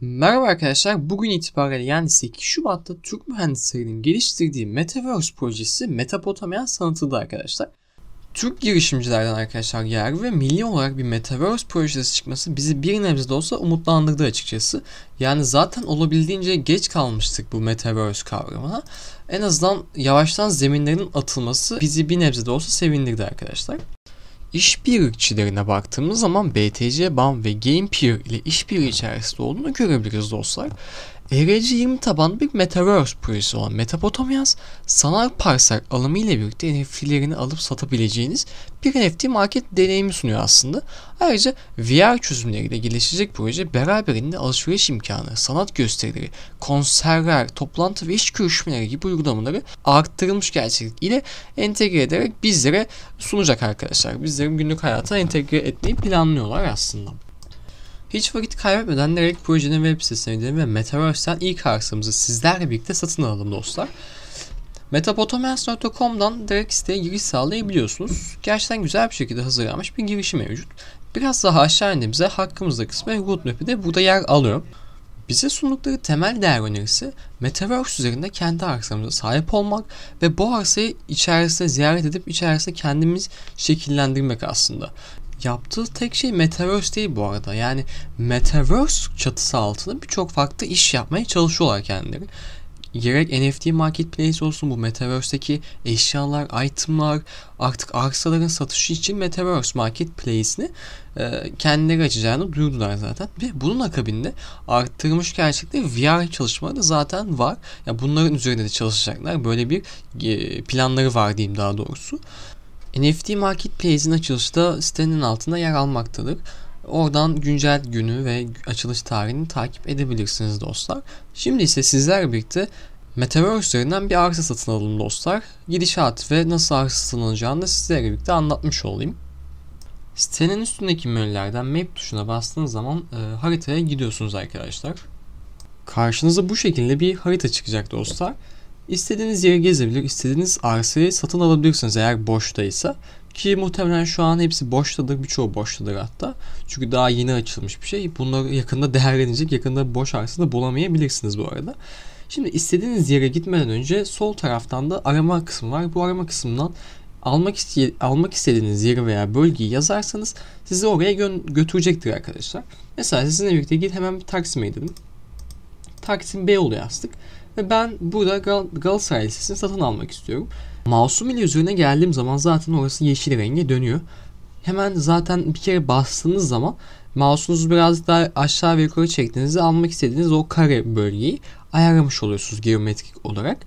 Merhaba arkadaşlar. Bugün itibariyle yani 8 Şubat'ta Türk mühendislerinin geliştirdiği Metaverse projesi Metapotamian sanatıldı arkadaşlar. Türk girişimcilerden arkadaşlar yer ve milli olarak bir Metaverse projesi çıkması bizi bir nebze de olsa umutlandırdı açıkçası. Yani zaten olabildiğince geç kalmıştık bu Metaverse kavramına. En azından yavaştan zeminlerin atılması bizi bir nebze de olsa sevindirdi arkadaşlar. İşbirlikçilerine baktığımız zaman BTC BAM ve GamePeer ile işbirliği içerisinde olduğunu görebiliriz dostlar. ERC20 tabanlı bir Metaverse projesi olan Metapotamians, sanal parsel alımı ile birlikte NFT'lerini alıp satabileceğiniz bir NFT market deneyimi sunuyor aslında. Ayrıca VR çözümleriyle gelişecek proje beraberinde alışveriş imkanı, sanat gösterileri, konserler, toplantı ve iş görüşmeleri gibi uygulamaları arttırılmış gerçeklik ile entegre ederek bizlere sunacak arkadaşlar. Bizlerin günlük hayata entegre etmeyi planlıyorlar aslında. Hiç vakit kaybetmeden direkt projenin web sitesine gidelim ve Metaverse'den ilk arsamızı sizlerle birlikte satın alalım dostlar. Metapotomans.com'dan direkt siteye giriş sağlayabiliyorsunuz. Gerçekten güzel bir şekilde hazırlanmış bir girişi mevcut. Biraz daha aşağı indiğimizde hakkımızda kısmı roadmap'i de burada yer alıyor. Bize sundukları temel değer önerisi Metaverse üzerinde kendi arsamıza sahip olmak ve bu arsayı içerisinde ziyaret edip içerisinde kendimiz şekillendirmek aslında. Yaptığı tek şey Metaverse değil bu arada. Yani Metaverse çatısı altında birçok farklı iş yapmaya çalışıyorlar kendileri. Gerek NFT marketplace olsun bu Metaverse'deki eşyalar, itemlar, artık arsaların satışı için Metaverse marketplace'ini e, kendileri açacağını duyurdular zaten. Ve bunun akabinde arttırılmış gerçekte VR çalışmaları da zaten var. Ya yani bunların üzerinde de çalışacaklar. Böyle bir e, planları var diyeyim daha doğrusu. NFT Marketplace'in açılışı da sitenin altında yer almaktadır. Oradan güncel günü ve açılış tarihini takip edebilirsiniz dostlar. Şimdi ise sizlerle birlikte Metaverse üzerinden bir arsa satın alalım dostlar. Gidişat ve nasıl arsa satın alacağını da sizlerle birlikte anlatmış olayım. Sitenin üstündeki menülerden Map tuşuna bastığınız zaman e, haritaya gidiyorsunuz arkadaşlar. Karşınıza bu şekilde bir harita çıkacak dostlar. İstediğiniz yeri gezebilir, istediğiniz arsayı satın alabilirsiniz eğer boştaysa. Ki muhtemelen şu an hepsi boştadır, birçoğu boştadır hatta. Çünkü daha yeni açılmış bir şey. Bunlar yakında değerlenecek, yakında boş arsa da bulamayabilirsiniz bu arada. Şimdi istediğiniz yere gitmeden önce sol taraftan da arama kısmı var. Bu arama kısmından almak iste almak istediğiniz yeri veya bölgeyi yazarsanız sizi oraya gö- götürecektir arkadaşlar. Mesela sizinle birlikte git hemen bir Taksim'e gidelim. Taksim Beyoğlu yazdık. Ve ben burada Gal Galatasaray Lisesi'ni satın almak istiyorum. Mouse'um ile üzerine geldiğim zaman zaten orası yeşil renge dönüyor. Hemen zaten bir kere bastığınız zaman mouse'unuzu biraz daha aşağı ve yukarı çektiğinizde almak istediğiniz o kare bölgeyi ayarlamış oluyorsunuz geometrik olarak.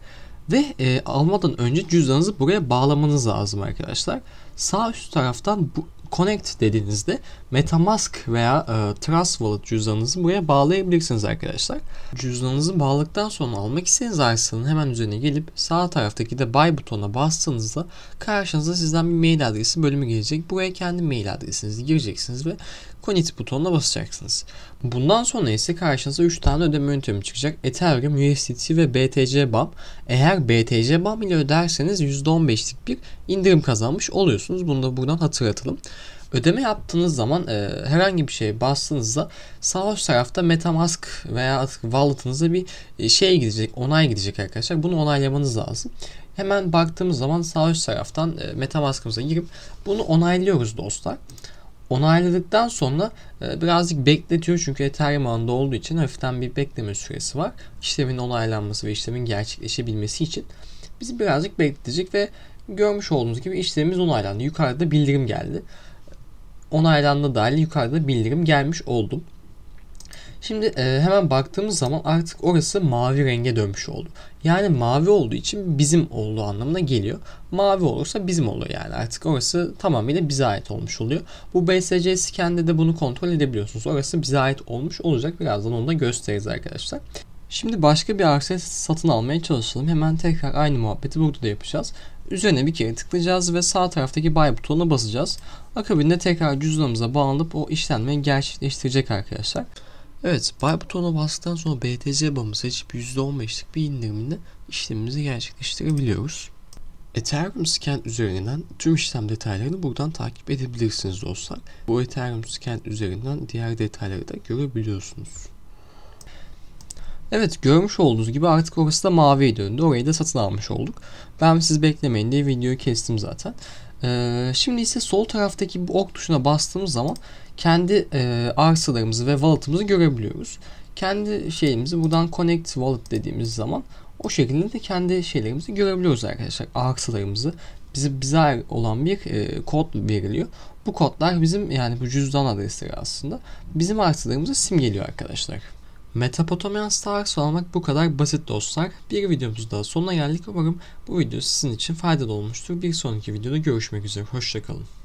Ve e, almadan önce cüzdanınızı buraya bağlamanız lazım arkadaşlar. Sağ üst taraftan bu, Connect dediğinizde MetaMask veya e, Trust Wallet cüzdanınızı buraya bağlayabilirsiniz arkadaşlar. Cüzdanınızı bağladıktan sonra almak istediğiniz arsanın hemen üzerine gelip sağ taraftaki de Buy butonuna bastığınızda karşınıza sizden bir mail adresi bölümü gelecek. Buraya kendi mail adresinizi gireceksiniz ve Connect butonuna basacaksınız. Bundan sonra ise karşınıza 3 tane ödeme yöntemi çıkacak. Ethereum, USDT ve BTC BAM. Eğer BTC BAM ile öderseniz %15'lik bir indirim kazanmış oluyorsunuz. Bunu da buradan hatırlatalım. Ödeme yaptığınız zaman e, herhangi bir şeye bastığınızda sağ üst tarafta MetaMask veya wallet'ınıza bir e, şey gidecek, onay gidecek arkadaşlar. Bunu onaylamanız lazım. Hemen baktığımız zaman sağ üst taraftan e, MetaMask'ımıza girip bunu onaylıyoruz dostlar. Onayladıktan sonra e, birazcık bekletiyor çünkü Ethereum ağında olduğu için hafiften bir bekleme süresi var. İşlemin onaylanması ve işlemin gerçekleşebilmesi için bizi birazcık bekletecek ve görmüş olduğunuz gibi işlemimiz onaylandı. Yukarıda bildirim geldi. Onaylandı dahil yukarıda bildirim gelmiş oldum. Şimdi e, hemen baktığımız zaman artık orası mavi renge dönmüş oldu. Yani mavi olduğu için bizim olduğu anlamına geliyor. Mavi olursa bizim oluyor yani artık orası tamamıyla bize ait olmuş oluyor. Bu BSC scan'de de bunu kontrol edebiliyorsunuz. Orası bize ait olmuş olacak. Birazdan onu da gösteririz arkadaşlar. Şimdi başka bir arsa satın almaya çalışalım. Hemen tekrar aynı muhabbeti burada da yapacağız. Üzerine bir kere tıklayacağız ve sağ taraftaki buy butonuna basacağız. Akabinde tekrar cüzdanımıza bağlanıp o işlenmeyi gerçekleştirecek arkadaşlar. Evet, buy butonuna bastıktan sonra BTC BAM'ı seçip %15'lik bir indiriminde işlemimizi gerçekleştirebiliyoruz. Ethereum Scan üzerinden tüm işlem detaylarını buradan takip edebilirsiniz dostlar. Bu Ethereum Scan üzerinden diğer detayları da görebiliyorsunuz. Evet görmüş olduğunuz gibi artık orası da maviye döndü. Orayı da satın almış olduk. Ben siz beklemeyin diye videoyu kestim zaten. Ee, şimdi ise sol taraftaki bu ok tuşuna bastığımız zaman kendi e, arsalarımızı ve wallet'ımızı görebiliyoruz. Kendi şeyimizi buradan connect wallet dediğimiz zaman o şekilde de kendi şeylerimizi görebiliyoruz arkadaşlar. Arsalarımızı bize bize olan bir e, kod veriliyor. Bu kodlar bizim yani bu cüzdan adresleri aslında bizim arsalarımıza simgeliyor arkadaşlar. Metapotamian Stars almak bu kadar basit dostlar. Bir videomuz daha sonuna geldik. Umarım bu video sizin için faydalı olmuştur. Bir sonraki videoda görüşmek üzere. Hoşçakalın.